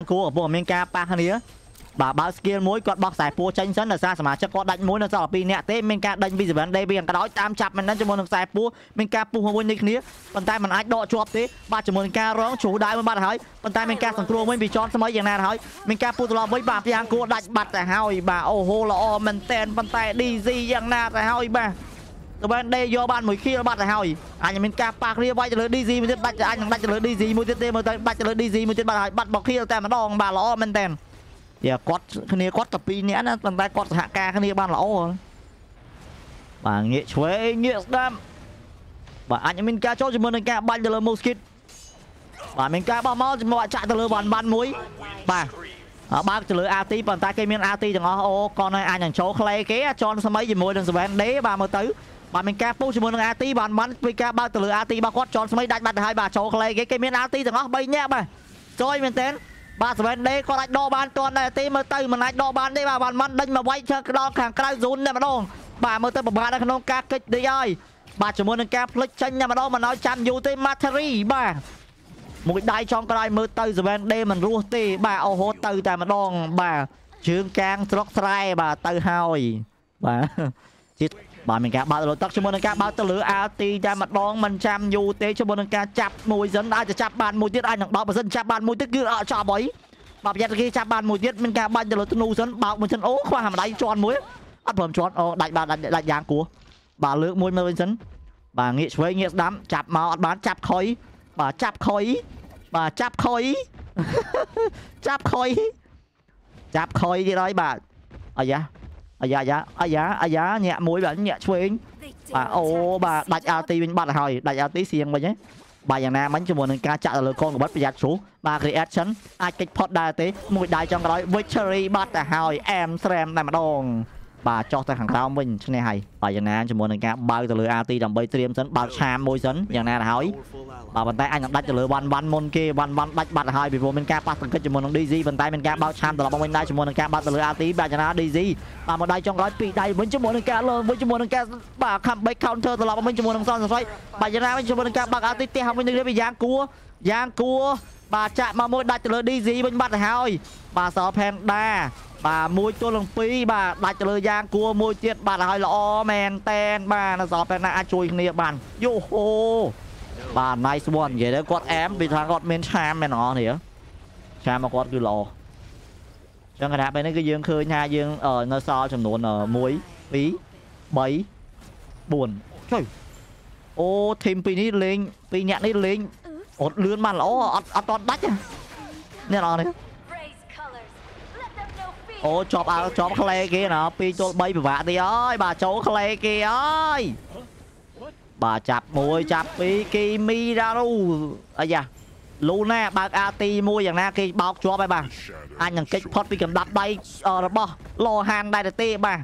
គួរកំពុងមានការប៉ះគ្នាបាទបើ skill មួយគាត់បោះខ្សែពួរចេញសិនដោយសារសមាជិកគាត់ដាច់មួយនៅសល់2នាក់ទេមានការដេញពី 7 day ពីខាងក្រោយតាមចាប់មែនជាមួយនឹងខ្សែពួរមានការពុះមួយនេះគ្នាប៉ុន្តែมันអាចដកជាប់ទេបាទជាមួយនឹងការរងជ្រុះដៅមួយបាត់ហើយប៉ុន្តែមានការសង្គ្រោះវិញពីចនស្មីយ៉ាងណាទៅហើយមានការពុះត្រឡប់វិញបាទពីខាងគួរដាច់បាត់ទៅហើយបាទអូហូល្អមែនតែនប៉ុន្តែ DZ យ៉ាងណាទៅហើយបាទ ទៅបានដេយកបានមួយខៀលបាត់ទៅហើយអញមានការប៉ះគ្នាវាយទៅលើ DZ មួយទៀតបាច់អញនឹងដាច់ទៅលើ DZ មួយទៀតទេមើលទៅបាច់ទៅលើ DZ មួយទៀតបាត់ហើយបាត់បោកខៀលតែម្ដងបាទល្អមែនតែនយ៉ាគាត់គ្នាគាត់តែពីរនាក់ណាប៉ុន្តែគាត់សហការគ្នាបានល្អបាទងាកឆ្វេងងាកស្ដាំបាទអញមានការចូលជាមួយនឹងការបាញ់ទៅលើ Moskit បាទមានការបោះមកជាមួយចាក់ទៅលើវ៉ាន់បានមួយបាទបើកទៅលើ RT ប៉ុន្តែគេមាន RT ទាំងអស់អូកនឲ្យអាចនឹងចូលខ្លីគេចនសម័យជាមួយនឹង Seven Day បាទមើលទៅ បាទមានការពុះជាមួយនឹង RT បានបានពីការបើកទៅលើ RT របស់គាត់ចនសម័យដាច់បាត់ទៅហើយបាទចូលខ្លីគេគេមាន RT ទាំងអស់3នាក់បាទចូលមែនតើបាទ Seven Day គាត់អាចដកបានតនដែរទេមើលទៅមិនអាចដកបានទេបាទបានមិនដេញមកវាយឈើដល់ខាងក្រៅ zone តែម្ដងបាទមើលទៅប្រហែលនៅក្នុងការកិច្ចនេះហើយបាទជាមួយនឹងការផ្លិចចេញតែម្ដងមិនឲ្យចាំយូរទេ Matery បាទមួយដៃចុងក្រោយមើលទៅ Seven Day មិនរស់ទេ បាទអូហូតទៅតែម្ដងបាទជើងកាងស្រុកស្រែបាទទៅហើយបាទជាតិ បាទមានការបើកទៅលើទឹកជាមួយនឹងការបើកទៅលើ RT តែម្ដងមិនចាំយូរទេជាមួយនឹងការចាប់មួយសិនអាចจะចាប់បានមួយទៀតអាចនឹង10បើសិនចាប់បានមួយទៀតគឺអត់ចាប់អីបាទប្រយ័ត្នគេចាប់បានមួយទៀតមានការបាញ់ទៅលើធ្នូសិនបោកមួយសិនអូខ្វះម្ដាយជន់មួយអត់ព្រមជន់អូដាច់បាទដាច់យ៉ាងគោះបាទលើកមួយមើលវិញសិនបាទងាកឆ្វេងងាកស្ដាំចាប់មកអត់បានចាប់ខុយបាទចាប់ខុយបាទចាប់ខុយចាប់ខុយចាប់ខុយទៀតហើយបាទអាយ៉ា អាយ៉ាយ៉ាអាយ៉ាអាយ៉ាញាក់មួយបាទញាក់ឆ្វេងបាទអូបាទដាច់ RT វិញបាត់ហើយដាច់ RT សៀងវិញហ៎បាទយ៉ាងណាមិញជាមួយនឹងការចាក់ទៅលើកងកបិតប្រយ័ត្នជ្រុះបាទ reaction អាចកិច្ចផុតដែរទេមួយដៃចុងក្រោយ victory បាត់ទៅហើយអែមស្រែមតែម្ដង បាទចោះទៅខាងក្រោមវិញឈ្នះហើយបាទយ៉ាងណាជាមួយនឹងការបើកទៅលើ RT ដើម្បីត្រៀមសិនបើកឆាមមួយសិនយ៉ាងណាទៅហើយបាទប៉ុន្តែអញនឹងដាច់ទៅលើវ៉ាន់វ៉ាន់មុនគេវ៉ាន់វ៉ាន់ដាច់បាត់ហើយពីព្រោះមានការប៉ះទង្គិចជាមួយនឹង DZ ប៉ុន្តែមានការបើកឆាមត្រឡប់មកវិញដែរជាមួយនឹងការបើកទៅលើ RT បាទយ៉ាងណា DZ បាទមកដៃចុងក្រោយពីរដៃវិញជាមួយនឹងការលើវិញជាមួយនឹងការបាទ comeback counter ត្រឡប់មកវិញជាមួយនឹងសនសស្រីបាទយ៉ាងណាវិញជាមួយនឹងការបើក RT ផ្ទះវិញនេះវាយ៉ាងគួរយ៉ាងគួរ បាទចាក់មកមួយដាច់ទៅលើ DZ វិញបាត់ទៅហើយបាទសផែនដាបាទមួយទល់នឹង2បាទដាច់ទៅលើយ៉ាងគួរមួយទៀតបាទឲ្យល្អមែនតែនបាទនៅសល់ពេលណាអាចជួយគ្នាបានយូហូបាទ nice one និយាយទៅគាត់អែមពីថាគាត់មានឆាមមែនអស់នេះឆាមរបស់គាត់គឺល្អចឹងគណៈពេលនេះគឺយើងឃើញថាយើងនៅសល់ចំនួន1 2 3 4ចុយអូធីមពីរនេះលេងពីរអ្នកនេះលេង អត់លឿនបានល្អអត់អត់តដាច់នេះអត់នេះអូជាប់អើជាប់ក្លេគេណា2ទល់3ពិបាកទៀតអើយបាទចូលក្លេគេអើយបាទចាប់មួយចាប់ពីរគីមីរ៉ារូអាយ៉ាលូណាបើក RT មួយយ៉ាងណាគេបោកជាប់ហើយបាទអញនឹងកិច្ចផុតពីកំដាប់ដៃរបស់លោហានដែរទៅទេបាទ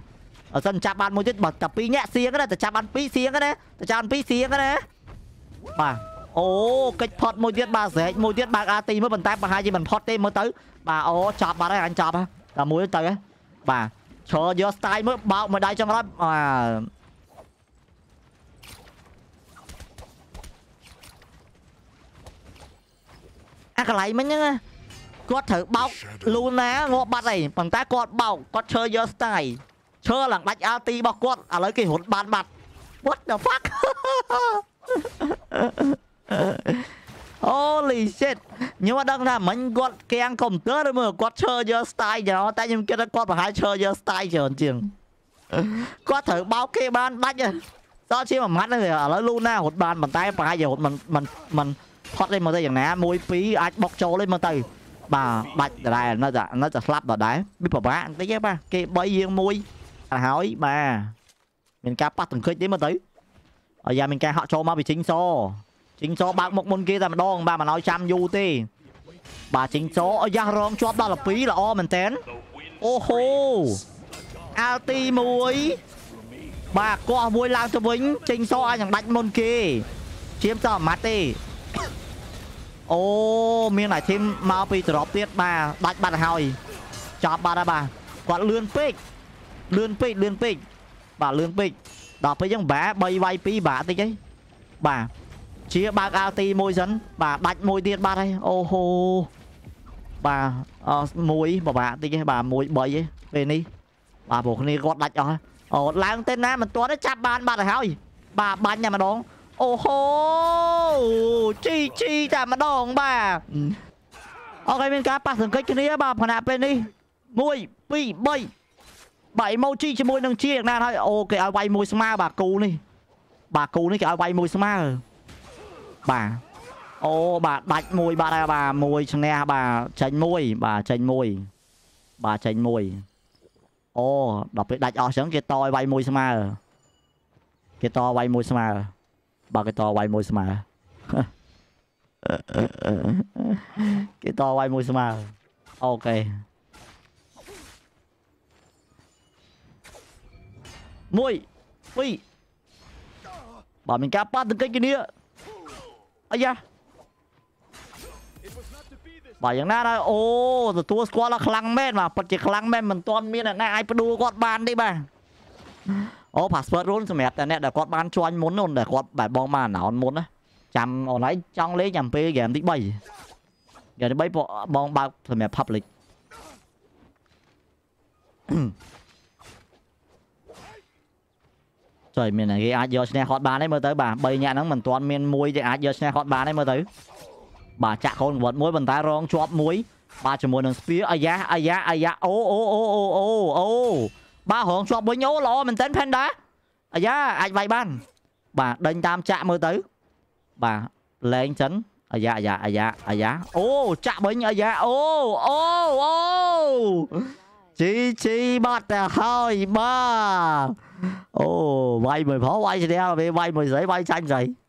អត់សិនចាប់បានមួយទៀតបើតែពីរញាក់សៀងណាតែចាប់បានពីរសៀងណាតែចាប់បានពីរសៀងណាបាទ អូកិច្ចផុតមួយទៀតបាទស្រែកមួយទៀតបើក RT មួយប៉ុន្តែប្រហែលជាមិនផុតទេមើលទៅបាទអូចាប់បាត់ហើយអញចាប់ហើយតែមួយទៅបាទឈរយក style មើលបោកមួយដៃចុងក្រោយអាអាកន្លែងមិញហ្នឹងគាត់ត្រូវបោកលូណាងាប់បាត់ហើយប៉ុន្តែគាត់បោកគាត់ឈើយក style ឈើឡើងដាច់ LT របស់គាត់ឥឡូវគេរត់បានបាត់ What the fuck ខ្ញុំអត់ដឹងថាមិញគាត់កៀងកុំព្យូទ័រឬមើលគាត់ឈើយក style យ៉ាងតែខ្ញុំគិតថាគាត់ប្រហែលឈើយក style ច្រើនជាងគាត់ត្រូវបោកគេបានដាច់សល់ជាមួយម៉ាត់ហ្នឹងឥឡូវលូណារត់បានប៉ុន្តែប្រហែលជារត់មិនមិនមិនផត់ទេមើលទៅយ៉ាងណា1 2អាចបុកចូលទេមើលទៅបាទដាច់ដដែលនៅតែនៅតែស្លាប់ដដែលវាពិបាកបន្តិចទេបាទគេ3យើង1ឲ្យហើយបាទមានការប៉ះទង្គិចទេមើលទៅអាយ៉ាមានការហក់ចូលមកពីជីងសជីងសបើកមុខមុនគេតែម្ដងបាទមិនឲ្យចាំយូរទេ បាទជីងសអាយ៉ារងជាប់ដល់12ល្អមែនតើអូហូអាល់ទី1បាទកោះមួយឡើងទៅវិញជីងសអាចនឹងដាច់មុនគេឈាមសអមាត់ទេអូមានតែធីមមកពីត្រប់ទៀតបាទដាច់បាត់ហើយចាប់បាត់ហើយបាទគាត់លឿនពេកលឿនពេកលឿនពេកបាទលឿនពេកដល់ពេលចឹងបា3វាយ2បាតិចហីបាទ ជាបើកអាល់ទីមួយសិនបាទដាច់មួយទៀតបាត់ហើយអូហូបាទអមួយបបាក់តិចទេបាទមួយ3ទេពេលនេះបាទពួកគ្នាគាត់ដាច់អស់ហើយអូឡើងទៅណាមិនទាន់ទេចាប់បានបាត់ទៅហើយ បាទបាញ់តែម្ដងអូហូជីជីតែម្ដងបាទអូខេមានការប៉ះសង្កេតគ្នាបាទខណៈពេលនេះ1 2 3បាទ emoji ជាមួយនឹងជាណាស់ហើយអូគេឲ្យវាយមួយស្មើបាទគូនេះបាទគូនេះគេឲ្យវាយមួយស្មើ បាទអូបាទដាច់មួយបាទហើយបាទមួយឈ្នះបាទចេញមួយបាទចេញមួយបាទចេញមួយអូដល់ពេលដាច់អស់អញ្ចឹងគេតឲ្យវាយមួយស្មើគេតវាយមួយស្មើបាទគេតវាយមួយស្មើគេតវាយមួយស្មើអូខេមួយពីរបាទមានការប៉ះទង្គិចគ្នា អាយ៉ាបាទយ៉ាងណាដែរអូទទួលស្គាល់ថាខ្លាំងមែនបាទពិតជាខ្លាំងមែនមិនទាន់មានអ្នកណាអាចផ្ដួលគាត់បានទេបាទអូ password rule សម្រាប់តែអ្នកដែលគាត់បានជួញមុននោះដែលគាត់បែបបងបានអណោនមុនណាចាំអូនឯងចង់លេងចាំពេលហ្គេមទី3ហ្គេមទី3ពួកបងបើកសម្រាប់ public ចុយមានតែគេអាចយកឈ្នះគាត់បានទេមើលទៅបាទ3ញាក់ហ្នឹងមិនទាន់មានមួយទេអាចយកឈ្នះគាត់បានទេមើលទៅបាទចាក់កូនក្បត់មួយប៉ុន្តែរងជាប់មួយបាទជាមួយនឹងស្ពីអាយ៉ាអាយ៉ាអាយ៉ាអូអូអូអូអូអូបាទរងជាប់វិញអូល្អមែនតើ Panda អាយ៉ាអាចវាយបាន បាទដេញតាមចាក់មើលទៅបាទលែងចិនអាយ៉ាអាយ៉ាអាយ៉ាអាយ៉ាអូចាក់វិញអាយ៉ាអូអូអូជីជីបាត់ទៅហើយបាទ អូវាយមួយផងវាយស្ទះពេ